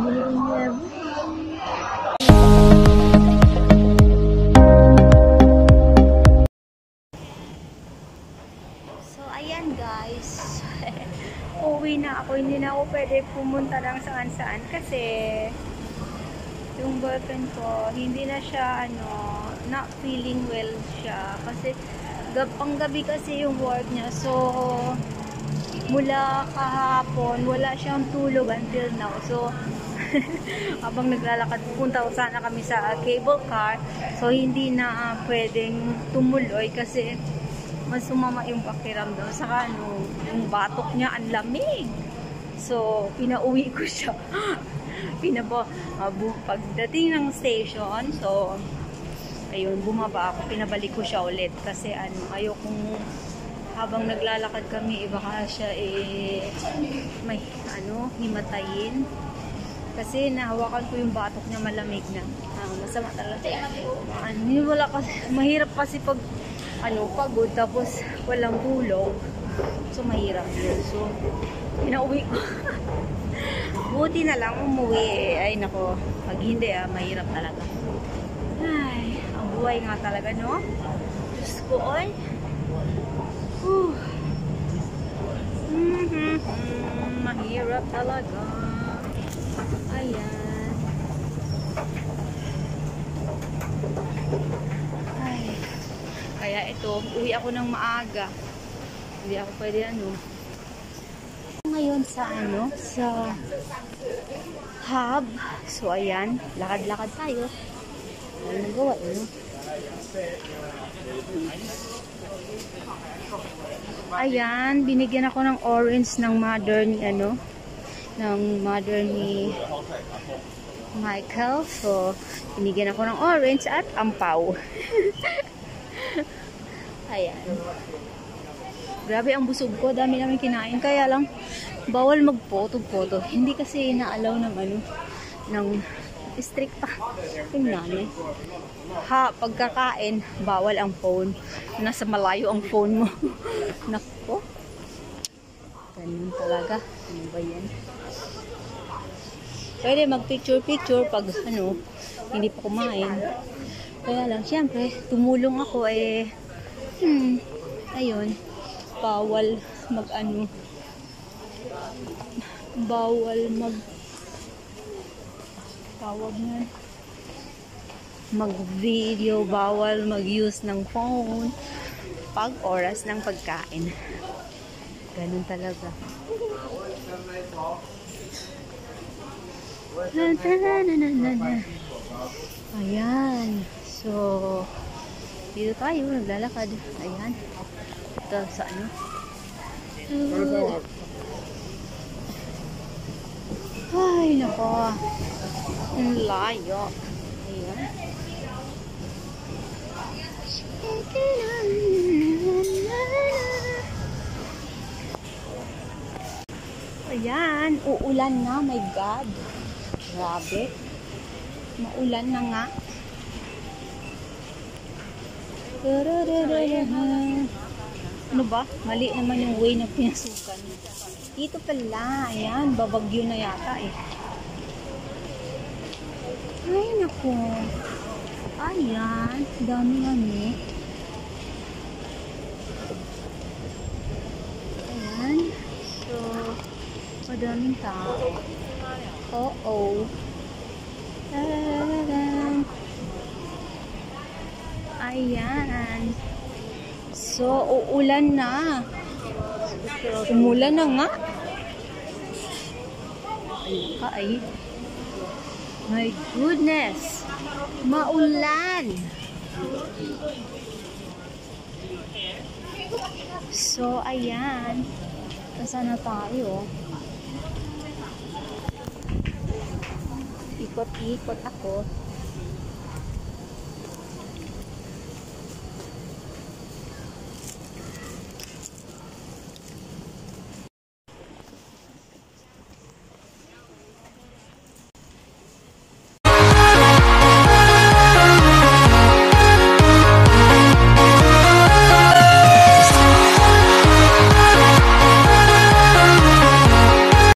So, ayan guys. Uwi na ako. Hindi na ako pwede pumunta ng saan-saan kasi yung boyfriend ko, hindi na siya, ano, not feeling well siya. Kasi, gab panggabi kasi yung work niya. So, mula kahapon, wala siyang tulog until now. So, habang naglalakad, pupunta sana kami sa cable car. So, hindi na ah, pwedeng tumuloy kasi mas sumama yung pakiramdam. Saka, ano, yung batok niya, ang lamig. So, pinauwi ko siya. Pinaba, uh, pagdating ng station, so, ayun, bumaba ako, pinabalik ko siya ulit. Kasi, ano, ayokong habang naglalakad kami, baka siya, eh, may, ano, himatayin. Kasi nahawakan ko yung batok niya malamig na. Ah, masama talaga. Ano, wala kasi, mahirap kasi pag, ano, pagod, tapos walang tulog. So, mahirap yun. So, pinauwi ko. Buti na lang umuwi. Ay, nako. Pag hindi, ah, mahirap talaga. Ay, ang buhay nga talaga, no? Diyos ko, oy. Whew. Mhm. Mm, mahirap talaga. Ayan. Ay. Kaya ito, uwi ako ng maaga. Hindi ako pwede ano. Ngayon sa ano, sa hub. So ayan, lakad-lakad tayo. Ano nagawa, ano? Ayan, binigyan ako ng orange ng mother ni ano, ng mother ni Michael. So, binigyan ako ng orange at ampaw. Ayan. Grabe ang busog ko. Dami namin kinain. Kaya lang, bawal mag-photo-photo. Hindi kasi inaalaw ng ano, ng strict pa. Yung nanay. Ha, pagkakain, bawal ang phone. Nasa malayo ang phone mo. Nako. Ganun talaga. Ano ba yan? Pwede mag-picture-picture pag ano, hindi pa kumain. Kaya lang, syempre, tumulong ako eh, hmm, ayun, bawal mag-ano, bawal mag, tawag na, mag-video, bawal mag-use ng phone pag oras ng pagkain. Ganun talaga. Ayan. So, dito tayo, naglalakad. Ayan. Ito sa ano. Ay, nako. Ang layo. Ayan. Ayan, uulan na, my God. Grabe. Maulan na nga. Ano ba? Mali naman yung way na pinasukan. Dito pala. Ayan, babagyo na yata eh. Ay, naku. Ayan, dami ano. Ayan. So, madaming tao. Oo. Tadadam. Ayan. So, uulan na. Umulan na nga. Ay. My goodness. Maulan. So, ayan. Kasana tayo. Ikot-ikot ako.